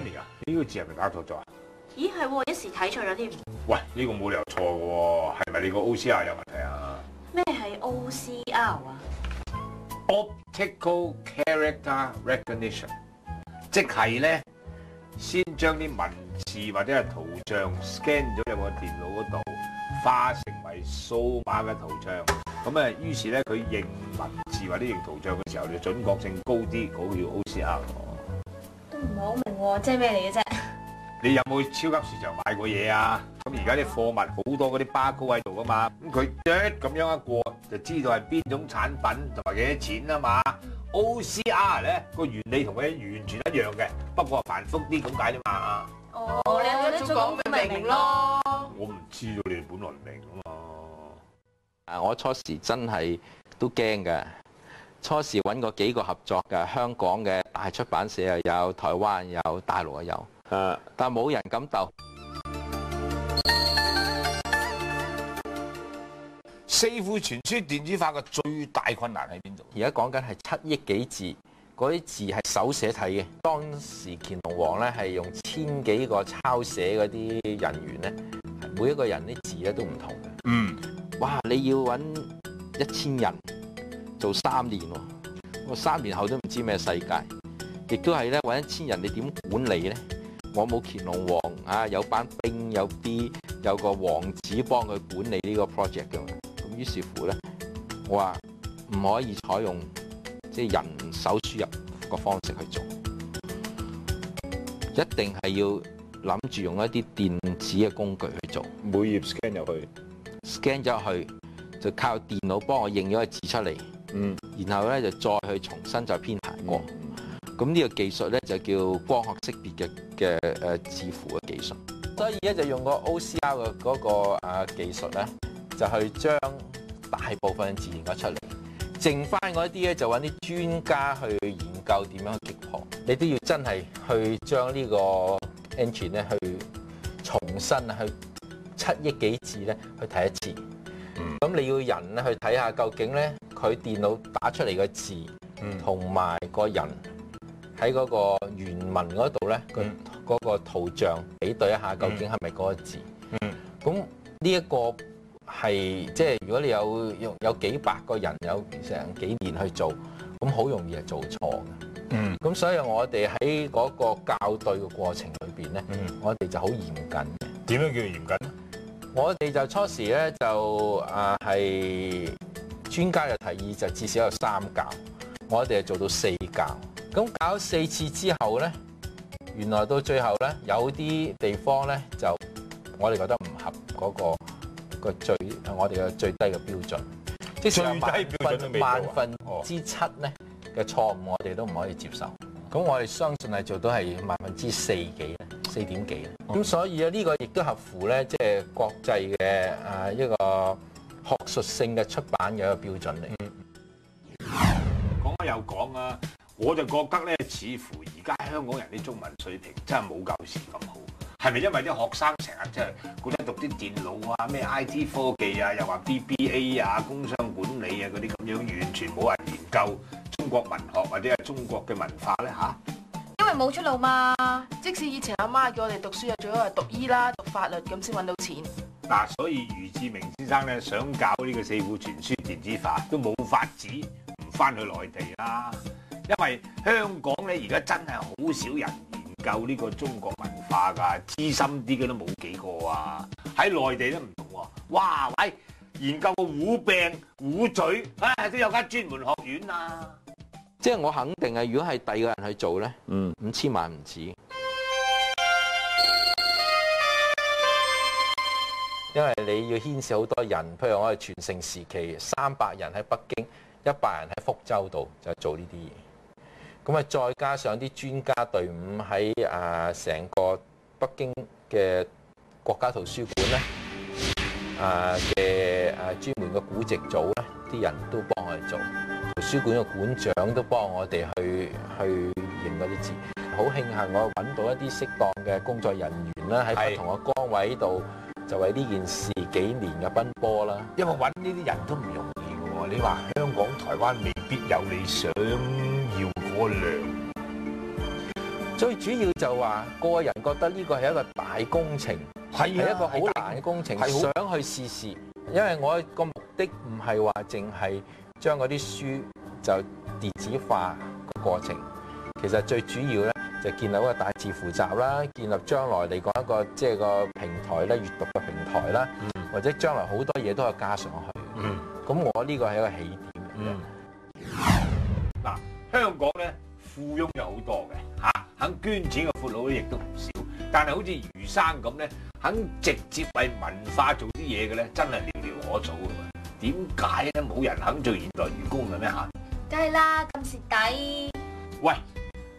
呢個字係咪搞錯咗啊？咦係喎，一時睇錯咗添。喂，呢個冇理由錯嘅喎，係咪你個 OCR 有問題啊咩係 OCR 啊？？Optical Character Recognition，即係咧先將啲文字或者係圖像 scan 咗入個電腦嗰度，化成為數碼嘅圖像。咁啊，於是咧佢認文字或者認圖像嘅時候，就準確性高啲，嗰、個叫 OCR 喎。都唔係好明喎，即係咩嚟嘅啫？你有冇去超級市場買過嘢啊？咁而家啲貨物好多嗰啲巴高喺度噶嘛，咁佢一咁樣一過就知道係邊種產品同埋幾多錢啊嘛。OCR 咧個原理同佢完全一樣嘅，不過繁複啲咁解啫嘛。哦，你一早講咪明咯。我唔知道你哋本來唔明啊嘛。啊！我初時真係都驚嘅，初時揾過幾個合作嘅，香港嘅大出版社又有，台灣有，大陸又有，誒，但冇人敢鬥。四庫全書電子化嘅最大困難喺邊度？而家講緊係七億幾字，嗰啲字係手寫體嘅。當時乾隆皇咧係用千幾個抄寫嗰啲人員咧，每一個人啲字咧都唔同嘅。嗯，哇！你要揾一千人做三年喎，我三年後都唔知咩世界，亦都係咧揾一千人，你點管理呢？我冇乾隆王啊，有班兵有啲有個王子幫佢管理呢個 project 㗎嘛。咁於是乎呢，我話唔可以採用即係人手輸入個方式去做，一定係要諗住用一啲電子嘅工具去做。每頁 scan 入去，scan 咗入去，就靠電腦幫我認咗個字出嚟，嗯，然後咧就再去重新再編排過。咁呢個技術咧就叫光學識別嘅嘅誒字符嘅技術。所以咧就用個 OCR 嘅嗰個誒技術咧，就去將大部分嘅字認咗出嚟，剩翻嗰啲咧就揾啲專家去研究點樣去擊破。你都要真係去將呢個 engine 咧去重新去七億幾字咧去睇一次。嗯咁你要人咧去睇下究竟咧佢電腦打出嚟嘅字嗯同埋個人喺嗰個原文嗰度咧，個嗯嗰個圖像比對一下，究竟係咪嗰個字？嗯咁呢一個係即係如果你有有有幾百個人有成幾年去做，咁好容易係做錯嘅。嗯咁所以我哋喺嗰個校對嘅過程裏邊咧，嗯，我哋就好嚴謹嘅。點樣叫嚴謹？我哋就初時咧就啊係專家嘅提議就至少有三教，我哋係做到四教。咁搞四次之後咧，原來到最後咧有啲地方咧就我哋覺得唔合嗰、個個最我哋嘅最低嘅標準，即係最低標準都未到啊萬分之七咧嘅錯誤，我哋都唔可以接受。咁我哋相信係做到係萬分之四幾咧，四點幾咧。咁所以咧呢個亦都合乎咧，即係國際嘅啊一個學術性嘅出版嘅一個標準嚟。講開又講啊，我就覺得咧，似乎而家香港人啲中文水平真係冇舊時咁好。係咪因為啲學生成日即係覺得讀啲電腦啊、咩 I T 科技啊，又話 B B A 啊、工商管理啊嗰啲咁樣，完全冇人研究中國文學或者係中國嘅文化咧吓？因為冇出路嘛。即使以前阿媽叫我哋讀書啊，最好係讀醫啦、讀法律咁先揾到錢。嗱，所以余志明先生咧想搞呢個四庫全書電子化，都冇法子唔翻去內地啦。因為香港咧而家真係好少人研究呢個中國文化㗎，資深啲嘅都冇幾個啊。喺內地都唔同喎，哇喂，研究個虎病、虎嘴，唉、都有間專門學院啊。即係我肯定係，如果係第二個人去做咧，嗯，五千萬唔止。因為你要牽涉好多人，譬如我哋全盛時期，三百人喺北京，一百人喺福州度就做呢啲嘢。咁啊，再加上啲專家隊伍喺啊成個北京嘅國家圖書館咧，啊嘅啊專門嘅古籍組咧，啲人都幫我哋做。圖書館嘅館長都幫我哋去去認嗰啲字，好慶幸我揾到一啲適當嘅工作人員啦，喺係不同嘅崗位度就為呢件事幾年嘅奔波啦。因為揾呢啲人都唔容易嘅喎。你話香港、台灣未必有你想要嗰個量。最主要就話個人覺得呢個係一個大工程，係係一個好難嘅工程，係好想去試試。因為我個目的唔係話淨係將嗰啲書就電子化個過程，其實最主要咧就建立一個大字負集啦，建立將來嚟講一個即係個平台咧，閱讀嘅平台啦，或者將來好多嘢都係加上去。嗯咁我呢個係一個起點嚟嘅。嗯。富翁有好多嘅嚇、肯捐錢嘅闊佬亦都唔少，但係好似余生咁咧，肯直接為文化做啲嘢嘅咧，真係寥寥可數㗎嘛。點解咧冇人肯做現代愚公嘅咩嚇？梗係啦，咁蝕底。喂，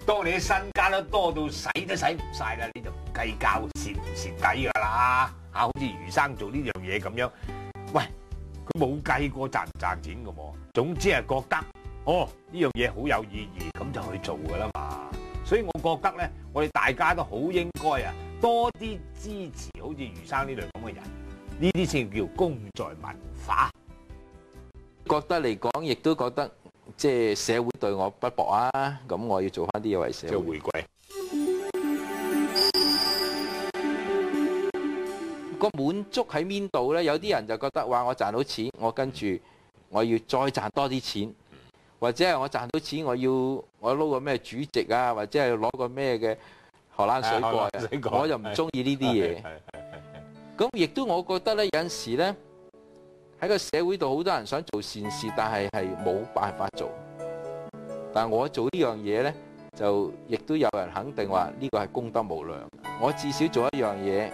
當你嘅身家都多到使都使唔晒啦，你就唔計較蝕唔蝕底㗎啦嚇，好似余生做呢樣嘢咁樣，喂，佢冇計過賺唔賺錢㗎喎，總之係覺得哦呢樣嘢好有意義，咁就去做㗎啦嘛。所以我覺得咧，我哋大家都好應該啊，多啲支持好似余生呢類咁嘅人，呢啲先叫功在文化。覺得嚟講，亦都覺得即係社會對我不薄啊！咁我要做翻啲嘢為社會。回歸。個滿足喺邊度呢？有啲人就覺得話我賺到錢，我跟住我要再賺多啲錢，或者係我賺到錢，我要我撈個咩主席啊，或者係攞個咩嘅荷蘭水蓋水蓋啊，我就唔中意呢啲嘢。咁亦都我覺得咧，有陣時咧，喺個社會度好多人想做善事，但係係冇辦法做。但係我做呢樣嘢咧，就亦都有人肯定話呢個係功德無量。我至少做一樣嘢，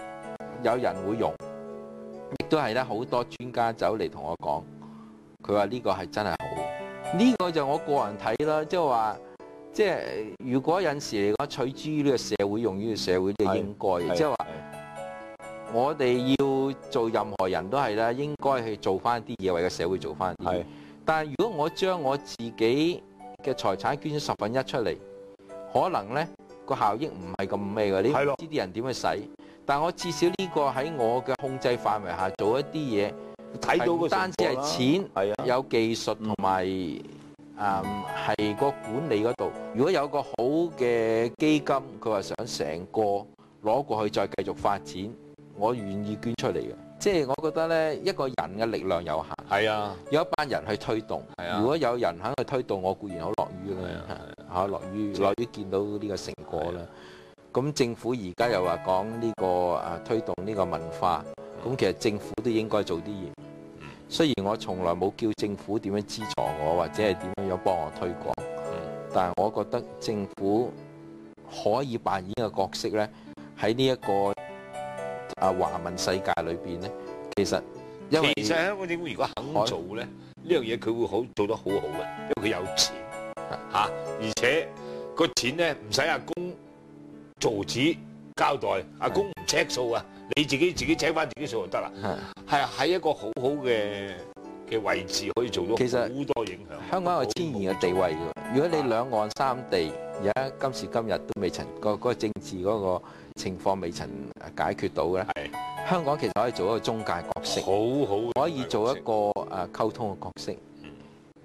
有人會用，亦都係咧好多專家走嚟同我講，佢話呢個係真係好。呢、個就我個人睇啦，即係話。即係如果有陣時嚟講，取之於呢個社會，用於社會，就應該嘅。即係話。我哋要做任何人都係啦，應該去做翻啲嘢，為個社會做翻啲嘢。但係如果我將我自己嘅財產捐咗十分一出嚟，可能咧個效益唔係咁咩嘅，你知啲人點去使。但我至少呢個喺我嘅控制範圍下做一啲嘢，睇到個唔單止係錢，係啊，有技術同埋誒係個管理嗰度。如果有個好嘅基金，佢話想成個攞過去再繼續發展。我願意捐出嚟嘅，即係我覺得咧，一個人嘅力量有限，係啊，有一班人去推動。係啊如果有人肯去推動，我固然好樂於啦，嚇樂於樂於見到呢個成果啦。咁政府而家又話講呢個誒推動呢個文化，咁其實政府都應該做啲嘢。雖然我從來冇叫政府點樣資助我，或者係點樣樣幫我推廣，但係我覺得政府可以扮演嘅角色呢，喺呢一個啊華文世界裏邊呢，其實因為其實香港政府如果肯做咧，呢樣嘢佢會好做得好好嘅，因為佢有錢嚇、而且個錢咧唔使阿公做紙交代，阿公唔 check 數啊，你自己自己 check 翻自己數就得啦。係係喺一個好好嘅嘅位置，可以做到其實好多影響。香港有天然嘅地位嘅。如果你兩岸三地而家今時今日都未曾個嗰個政治嗰個情況未曾解決到咧，係香港其實可以做一個中介角色。好好可以做一個誒溝通嘅角色，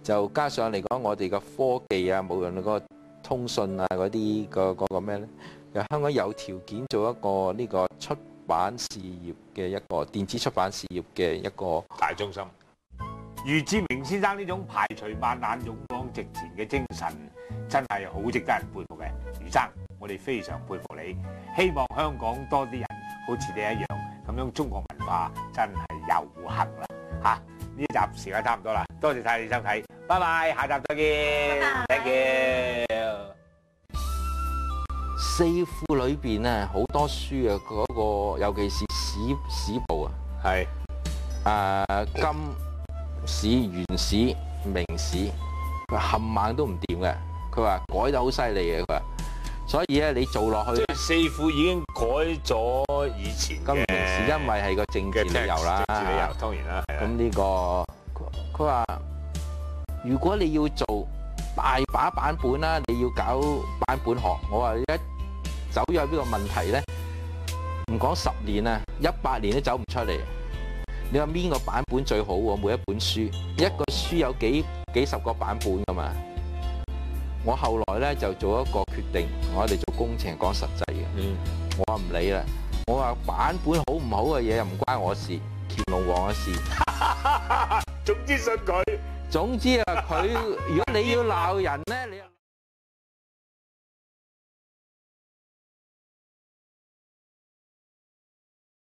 就加上嚟講，我哋嘅科技啊，無論嗰個通訊啊嗰啲個嗰個咩咧，香港有條件做一個呢個出版事業嘅一個電子出版事業嘅一個大中心。余志明先生呢種排除萬難、勇往直前嘅精神，真係好值得人佩服嘅。余生，我哋非常佩服你，希望香港多啲人好似你一樣，咁樣中國文化真係有行啦嚇！呢、集時間差唔多啦，多謝晒你收睇，拜拜，下集再見拜拜，thank you。四庫裏邊咧好多書啊，嗰、個尤其是史史部啊，係誒、金史、元史、明史，佢冚猛都唔掂嘅。佢話改得好犀利嘅，佢話，所以咧你做落去即係四庫已經改咗以前金嘅明史，因為係個政治理由啦。政治理由當然啦，咁呢、個佢佢話：如果你要做大把版本啦，你要搞版本學，我話你一走咗呢個問題咧，唔講十年啊，一百年都走唔出嚟。你話邊個版本最好喎？每一本書，一個書有幾幾十個版本噶嘛？我後來咧就做一個決定，我哋做工程講實際嘅，嗯，我話唔理啦，我話版本好唔好嘅嘢又唔關我事，乾隆皇嘅事。總之信佢。總之啊，佢如果你要鬧人咧，你又。